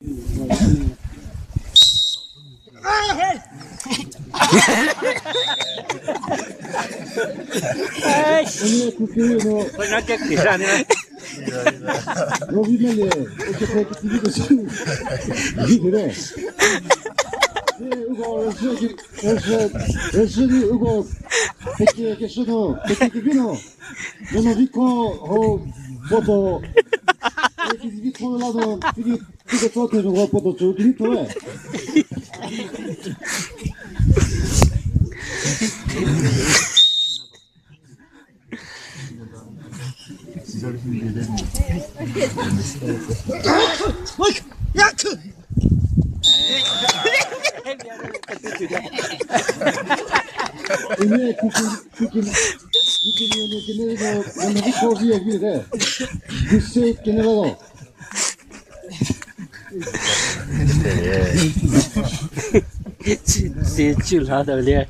哎！哈哈哈哈哈哈！哎！我今天去，我我今天去上你了。哈哈哈哈哈哈！我比你厉害，我今天去比你多。哈哈！你呢？哈哈！我今天去，我今天去，我今天去，我今天去北京去山东，北京去北京。我今天考好多，哈哈！我今天考了好多。Tudo foto do roupa do seu grito, é? Bak! Yak! Emine kukin kukin kukin yönetimi de bana bir kovuyor bir de. Güçsü kenara da. 对你，去去去哪锻炼？